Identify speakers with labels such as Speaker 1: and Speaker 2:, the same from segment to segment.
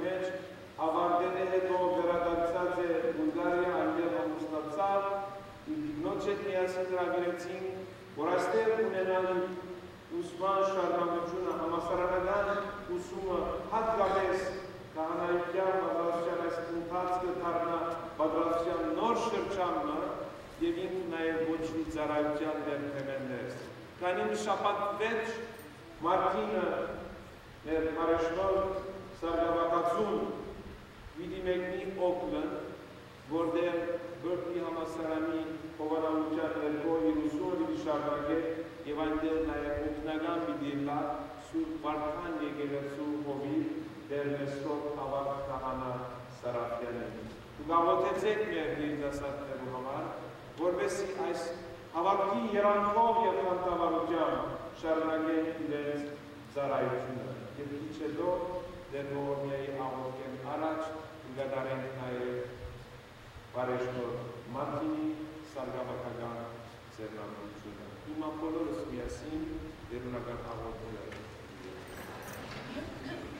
Speaker 1: մեջ ավարտել է հետո վերադարձած է Բուլգարիա, այնտեղ ամուսնացավ, հետ միասին հրավիրեցին, որ այստեղ ունենալ ուսման շարունակությունը համասարանական ուսումը հատկապես քահանայության պատրաստության այս ընթացքը դառնա պատրաստության նոր շրջանը եւ ինքն նաեւ ոչ մի ծառայության դեմ թեմեններ։ Քանի շաբաթ վեճ Մարտինը մեր բարեշնորհ Սարգսակացուն պիտի մեկնի Օկլենդ, որտեղ Բրտի համասարանի խոհարամության ներքո իրուսուն պիտի շարունակե եւ այնտեղ նաեւ օգնական պիտի լա Սուրբ Վարդան եկեղեցու հովիվ Դերմեստոր ավակ քահանա Սարաֆյանին։ Դու գաղութեցեք մեր երիտասարդներու համար, որովհետեւ այս հավաքի երանքով եւ խանդավառությամբ շարունակեն իրենց ծառայությունը։ Եվ քիչ հետո դերմորմիայի աղոթքեն առաջ գդարենք նաև բարեշնոր Մարտինի սարգավակական ձեռնարկությունը։ Հիմա բոլորս միասին դերունական աղոթքներ
Speaker 2: Yeah.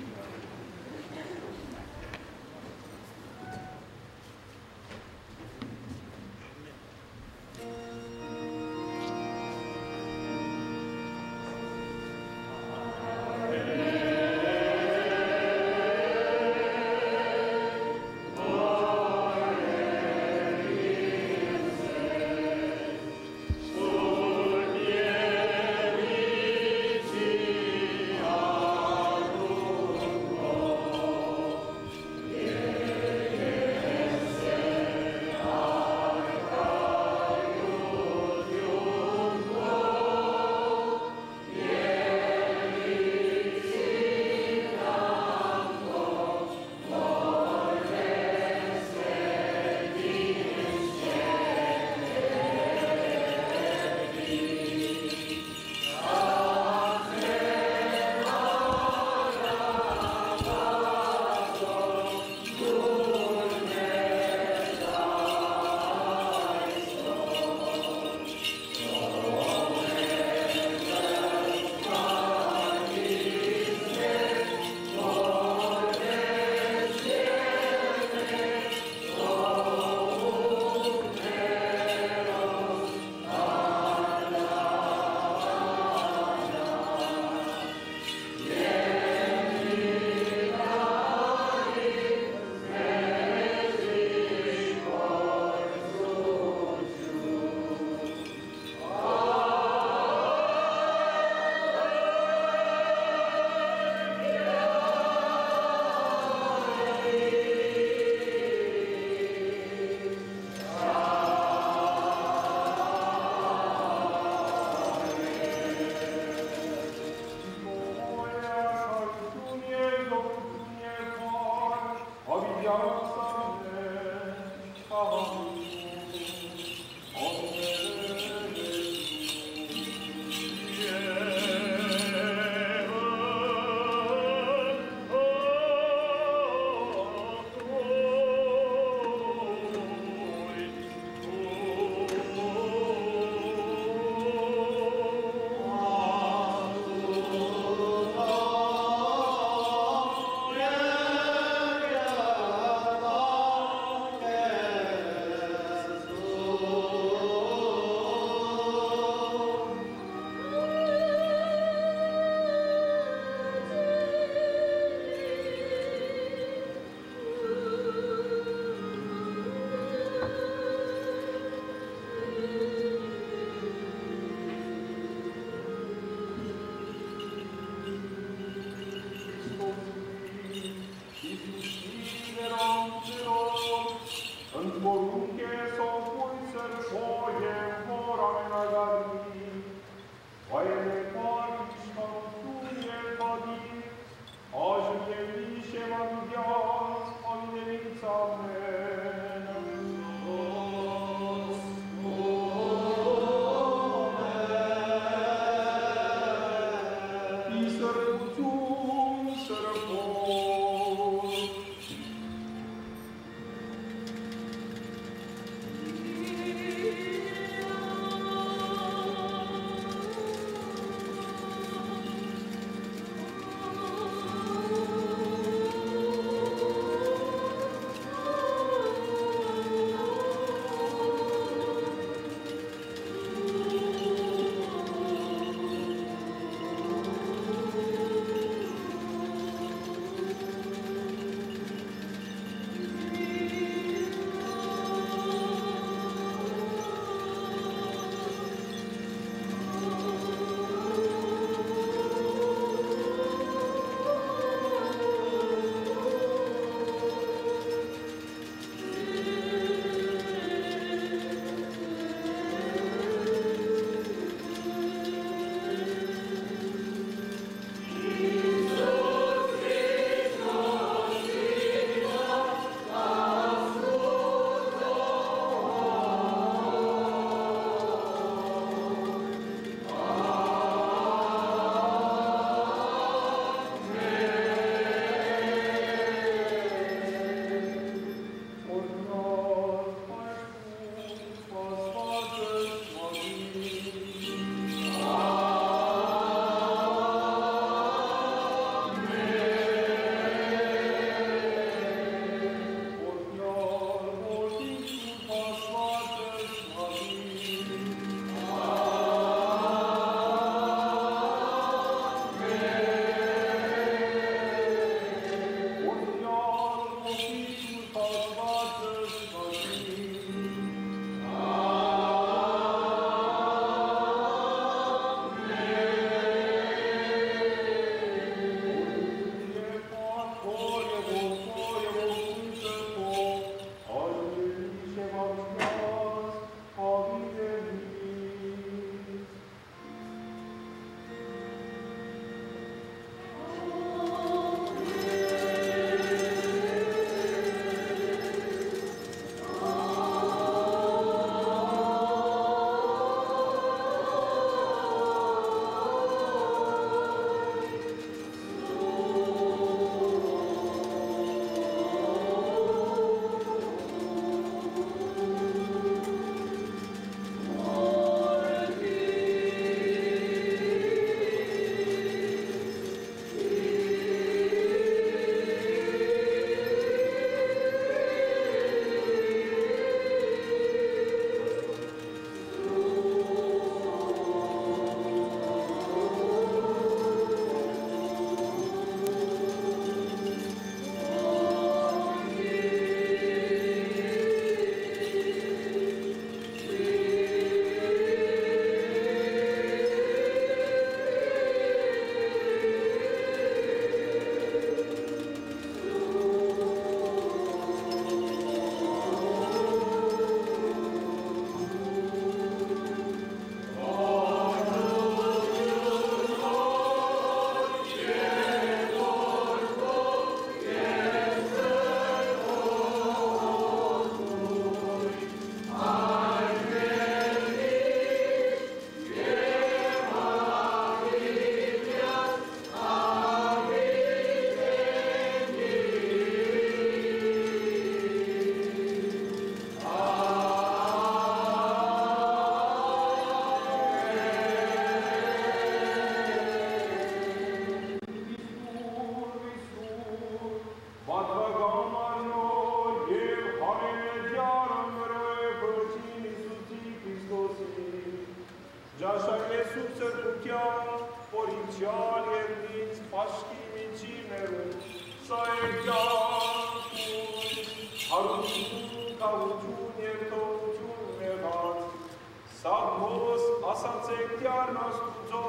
Speaker 1: Ասացեք կյարն աստուծո,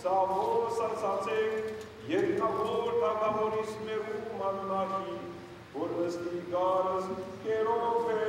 Speaker 1: սաղոս ասացեք երկնավոր թագավորիս մերում աննահի, որ նստի գարս կերով է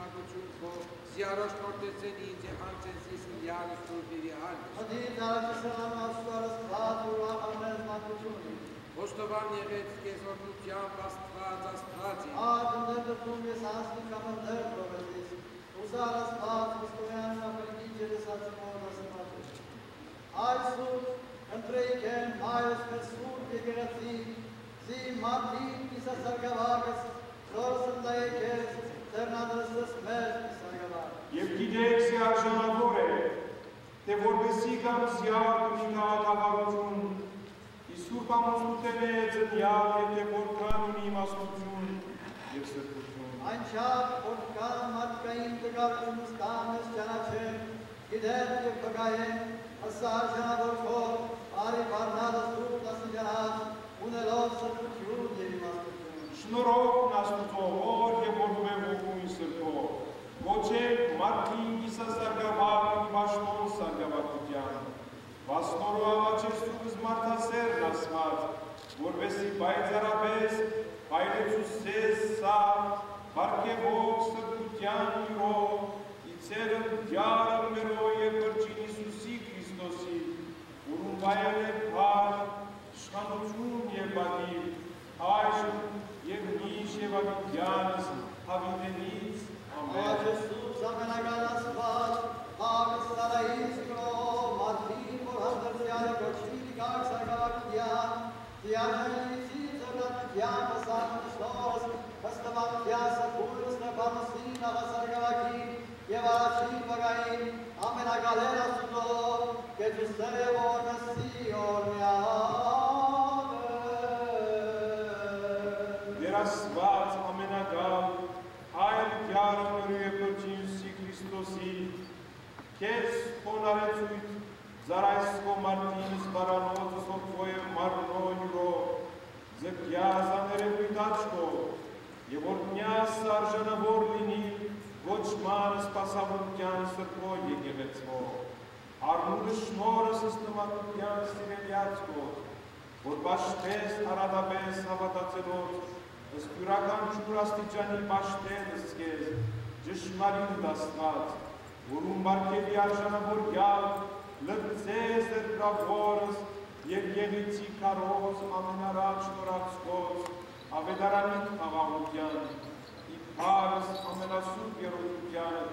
Speaker 3: կոյն շշմատություն կո Զիարոշ նորդեցեն ինձ է հանցենսիս միան սուրբիրի հալ
Speaker 4: Հդից առաջսրան աստվարս պատ ու աղամես մատությունի։
Speaker 3: Ոստովան եղեց կեզորնությամբ աստված աստված
Speaker 4: ընտեր դրդում ես ասկի կամ ընտեր պրովետիս։ Ուզարս պատ, ուստովյան մապրիկի ջերեսացի մորնասը մատուչ։ Այսուր ընտրեիք են հայոս մեր սուրբ եկեղեցի, զի մարդին կիսասարգավակս, զորս ընտայեք ես,
Speaker 1: Евгидексия Жанаворе, te vor găsi ca în ziar luminat avaroțun. Isupa măsutele țădiale
Speaker 4: te vor cranuni masumțun. Евсătăciun. Анчат поркан маткаим тыгавым станес чаначе, гидет евпагаем, асар жанавор фор, ари парнадас туп насыдянат, унелот сătăciun
Speaker 1: Շնորհով Աստուծո օր եւ որովե ողունի սրբո։ Ոչեք մարդին իսասարգավակ պաշտոն սարգավակության։ Վասնորու ամաչեսուս մարդասերն ասված, որվեսի բայցարապես բայրեցուսես սա բարգևող սրբության յուրով, իցերն դյարը մերո և վրջին Իսուսի Քրիստոսի, ուրում բայել է պար, իշխանություն և բադիր, այժմ և միշ և ագիտյանս հավիտենից, ամեն։
Speaker 4: Աջեսուս ամենագան ասված, աղս սարայից կրով, մարդին, որ հանդրձյանը կոչվի կար սարգավակության, դիանայիցի ծրնատյան պսակն շնորս, հստվակյան սրբույրս նպանուսին աղասարգավակին, և առաջին վգային ամենագալեր ասուտով, կեծուսե որ մսի օրմյանը։
Speaker 1: Դերասված ամենագալ, այլ գյարը մրու և պրջինսի Քրիստոսի, քեզ խոնարեցույթ զարայսկո մարդինս բարանոց սոփոյ մարնոնյուրո ձգյա զաներևույթ աչքո եւ որ դնյաս արժանավոր լինի ոչ ման սպասավորության սրբո եկեղեցվո արնուրը շնորհս ըստմատության սիրելիացքո որ պաշտես արադապես հավատացելով ըստ յուրական ճուր աստիճանի պաշտենս քեզ ճշմարիտ դասված որում բարգեւի արժանավոր գալ լծես դրկավորս եւ եղիցի կարոզ ամենարաջ շնորհացկոց ավետարանի խաղաղության իբարս ամենասուրբ երոտությանը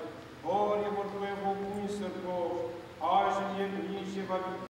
Speaker 1: հոր եւ որ դու եք ոգուն սրբով այժմ եւ միշտ եւ